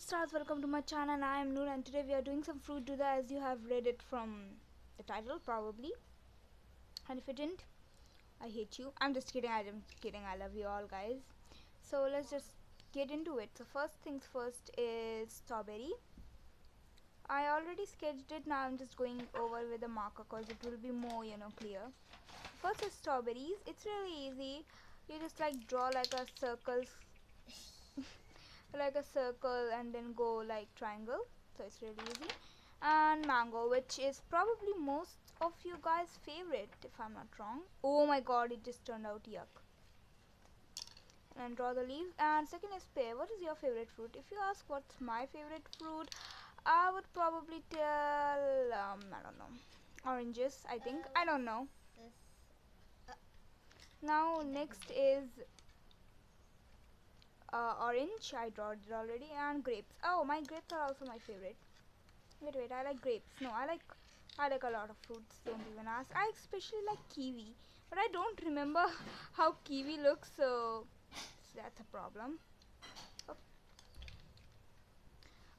stars. Welcome to my channel. And I am Noor and today we are doing some fruit doodle as you have read it from the title probably. And if you didn't I hate you. I'm just kidding. I'm kidding. I love you all guys. So let's just get into it. So first things first is strawberry. I already sketched it. Now I'm just going over with a marker cause it will be more you know clear. First is strawberries. It's really easy. You just like draw like a circle like a circle and then go like triangle. So it's really easy. And mango which is probably most of you guys favorite if i'm not wrong. Oh my god it just turned out yuck. And draw the leaves. And second is pear. What is your favorite fruit? If you ask what's my favorite fruit i would probably tell um i don't know. Oranges i think. I don't know. Now next is uh, orange I drawed it already and grapes. Oh my grapes are also my favorite. Wait wait I like grapes. No I like I like a lot of fruits don't even ask. I especially like kiwi but I don't remember how kiwi looks so that's a problem. Oh,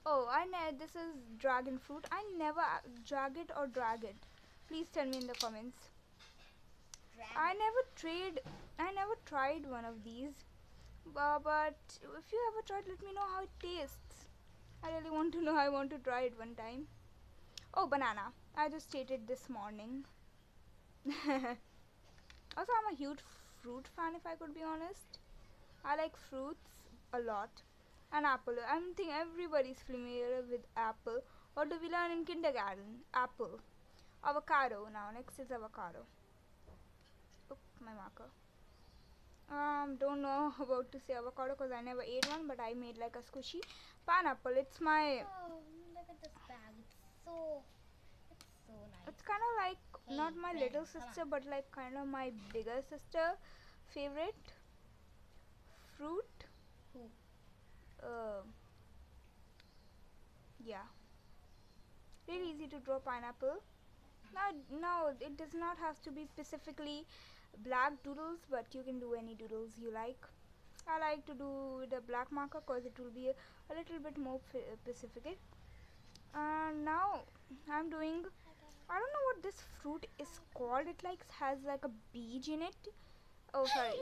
oh I know this is dragon fruit. I never uh, drag it or drag it. Please tell me in the comments. I never tried I never tried one of these uh, but if you ever tried let me know how it tastes. I really want to know I want to try it one time. Oh banana. I just ate it this morning. Also I'm a huge fruit fan if I could be honest. I like fruits a lot. And apple. I think everybody's familiar with apple. What do we learn in kindergarten? Apple. Avocado. Now next is avocado. Oh my marker um don't know about to say avocado because i never ate one but i made like a squishy pineapple. It's my oh look at this bag. It's so it's so nice. It's kind of like hey, not my friend, little sister but like kind of my bigger sister favorite fruit. Who? Uh yeah. Really easy to draw pineapple now no it does not have to be specifically black doodles but you can do any doodles you like. I like to do the black marker because it will be a, a little bit more uh, specific. And now I'm doing I don't know what this fruit is called. It like has like a beach in it. Oh sorry